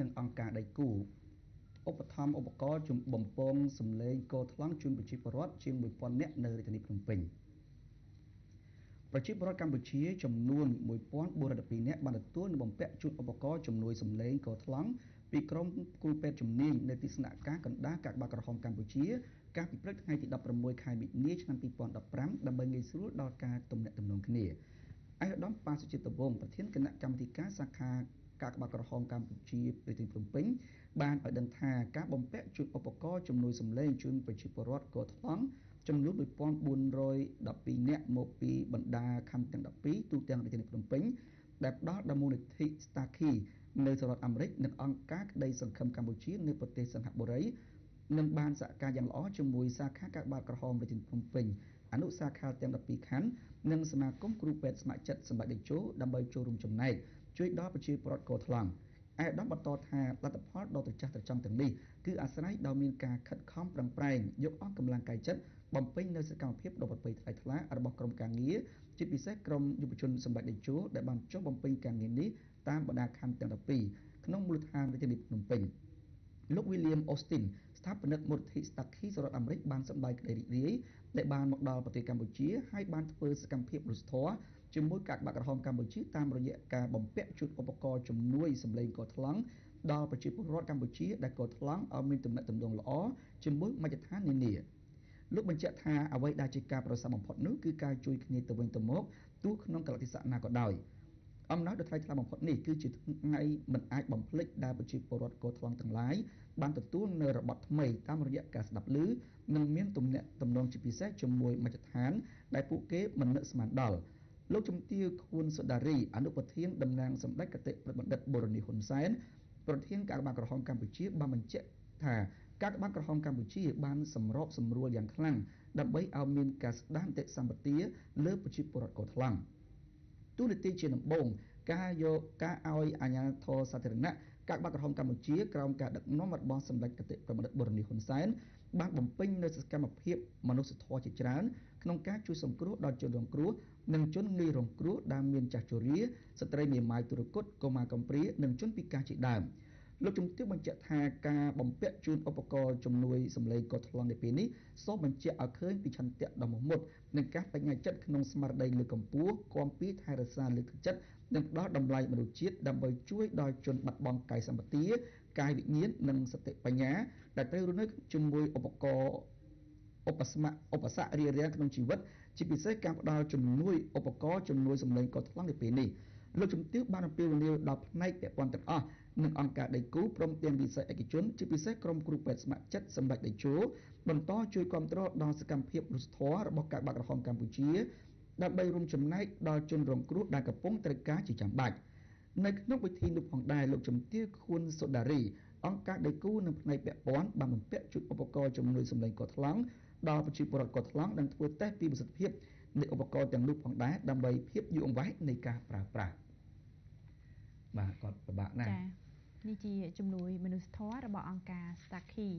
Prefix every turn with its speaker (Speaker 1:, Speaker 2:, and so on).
Speaker 1: និងអង្គការដៃគូ ឧបត្ថម្ភឧបករណ៍បំពងសម្លេងកថ្លង់ជូនប្រជាពលរដ្ឋជាង 1000 នាក់នៅរាជធានីភ្នំពេញ ប្រជាពលរដ្ឋកម្ពុជាចំនួន 1412 នាក់បានទទួល និងបំពាក់ជូនឧបករណ៍ជំនួយសម្លេងកថ្លង់ពីក្រុមគ្រូពេទ្យជំនាញនៅទីស្នាក់ការកណ្ដាលកាកបាទក្រហមកម្ពុជា កាលពីព្រឹកថ្ងៃទី 16 ខែមិនិនា ឆ្នាំ 2015 ដើម្បីងាយស្រួលដល់ការទំនាក់ទំនងគ្នា ឯកឧត្តម ប៉ាសុជាតិវងប្រធានគណៈកម្មាធិការសាខាកាកបាទក្រហមកម្ពុជារាជធានីភ្នំពេញ បានឲ្យដឹងថាការបំពាក់ជូនឧបករណ៍ជំនួយសម្លេងជូនប្រជាពលរដ្ឋកោថ្លង់ចំនួន 1412 នាក់មកពីបណ្ដាខណ្ឌទាំង 12 ទូទាំងរាជធានីភ្នំពេញ ដែលផ្ដល់ដល់មូលនិធិ Starkey នៅសហរដ្ឋអាមេរិក និងអង្គការក្តីសង្ឃឹមកម្ពុជានៅប្រទេសសិង្ហបុរីនឹងបានសហការយ៉ាងល្អជាមួយសាខាកាកបាទក្រហមរាជធានីភ្នំពេញ អនុសាខាទាំង12ខណ្ឌនិងសមាគមគ្រូពេទ្យស្ម័គ្រចិត្តសម្បត្តិតេជោដើម្បីចូលរួមចំណែកជួយដល់ប្រជាពលរដ្ឋកោថ្លង់ឯកឧត្តមបន្តថាលទ្ធផលដ៏ត្រចះត្រចង់ទាំងនេះគឺអាស្រ័យដល់មានការខិតខំប្រឹងប្រែងយកអស់កម្លាំងកាយចិត្តបំពេញនៅសកម្មភាពដ៏ប្រពៃថ្លៃថ្លារបស់ក្រុមការងារជាពិសេសក្រុមយុវជនសម្បត្តិតេជោដែលបានចុះបំពេញការងារនេះតាមបណ្ដាខណ្ឌទាំង12ក្នុងមូលដ្ឋានរាជធានីភ្នំពេញលោក William Austin ស្ថាបនិកមូលនិធិ Stucky សហរដ្ឋអាមេរិកបានសម្ដែងក្តីរីករាយដែលបានមកដល់ប្រទេសកម្ពុជា ហើយបានធ្វើសកម្មភាពមនុស្សធម៌ជាមួយកាកបាទក្រហមកម្ពុជាតាមរយៈការបំពាក់ជូនឧបករណ៍ជំនួយសម្លេងកោថ្លង់ដល់ប្រជាពលរដ្ឋកម្ពុជាដែលកោថ្លង់ឲ្យមានទំនាក់ទំនងល្អជាមួយមជ្ឈដ្ឋាននានាលោកបញ្ជាក់ថាអ្វីដែលជាការប្រសើរបំផុតនោះគឺការជួយគ្នាទៅវិញទៅមកទោះក្នុងកលៈទេសៈណាក៏ដោយ អំណោយដ៏ថ្លៃថ្លាបំផុតនេះគឺជាថ្ងៃមិនអាចបំភ្លេចដែលប្រជាពលរដ្ឋកោថ្លង់ទាំងឡាយបានទទួលនៅរបត់ថ្មីតាមរយៈការស្ដាប់ឮនិងមានទំនាក់ទំនងជាពិសេសជាមួយមជ្ឈដ្ឋានដែលពួកគេមិននឹកស្មានដល់លោកជំទាវខួនសុដារីអនុប្រធានតំណាងសម្ដេចកតេប្របណ្ឌិតបូរនីហ៊ុនសែនប្រធានកាកបាទក្រហមកម្ពុជាបានបញ្ជាក់ថាកាកបាទក្រហមកម្ពុជាបានសម្របសម្រួលយ៉ាងខ្លាំងដើម្បីឲ្យមានការស្ដារតិសម្បទាលើប្រជាពលរដ្ឋកោថ្លង់ទូនីតិជាដំបូង ការយកការឲ្យអាជ្ញាធរសាធារណៈកាកបាទក្រហមកម្ពុជា ក្រោមការដឹកនាំរបស់សម្ដេចកតេប្រមត្តបុរនីហ៊ុនសែនបានបំពេញនូវសកម្មភាពមនុស្សធម៌ជាច្រើនក្នុងការជួយសង្គ្រោះដល់ជនរងគ្រោះ និងជនងាយរងគ្រោះ ដែលមានចាស់ជរា ស្ត្រីមេម៉ាយទុរគត កុមារកំព្រា និងជនពិការជាដើម។ លោកជំទាវបញ្ជាក់ថាការបំពាក់ជូនឧបករណ៍ជំនួយសម្លេងកោថ្លង់នៅពេលនេះ សូមបញ្ជាក់ឲ្យឃើញពីឆន្ទៈដ៏មមុត និងការបញ្ញាចិត្តក្នុងស្មារតីលើកកម្ពស់ គាំពៀថែរក្សាលើកទឹកចិត្ត និងផ្ដល់តម្លៃមនុស្សជាតិ ដើម្បីជួយដល់ជនបាត់បង់កាយសម្បទា កាយវិញ្ញាណ និងសតិបញ្ញា ដែលត្រូវរស់នៅជាមួយឧបករណ៍ឧបស្ម័ឧបសគ្គរារាំងក្នុងជីវិត ជាពិសេសការផ្ដល់ជំនួយឧបករណ៍ជំនួយសម្លេងកោថ្លង់នៅពេលនេះ លោកជំទាវបានអំពាវនាវដល់ផ្នែកពាក់ព័ន្ធទាំងអស់ និងអង្គការដៃគូព្រមទាំងវិស័យឯកជន ជាពិសេសក្រុមគ្រូពេទ្យស្ម័គ្រចិត្តសម្ដេចតេជោ បន្តជួយគ្រប់គ្រងដល់សកម្មភាពរុស្ធររបស់កាកបាទក្រហមកម្ពុជា ដើម្បីរួមចំណែកដល់ជនរងគ្រោះដែលកំពុងត្រូវការជាចាំបាច់នៅក្នុងពិធីនោះផងដែរលោកជំទាវខួនសូដារី អង្គការដៃគូនិងផ្នែកពាក់ព័ន្ធបានបំពាក់ជូនឧបករណ៍ជំនួយសម្លេងកោថ្លង់ដល់ប្រជាពលរដ្ឋកោថ្លង់និងធ្វើតេស្តពីប្រសិទ្ធភាព នៃឧបករណ៍ទាំងនោះផងដែរដើម្បីភាពយូរអង្វែងនៃការប្រើប្រាស់បាទគាត់ពិបាកណាស់
Speaker 2: ចា៎នេះជាជំនួយមនុស្សធម៌របស់អង្គការ Staki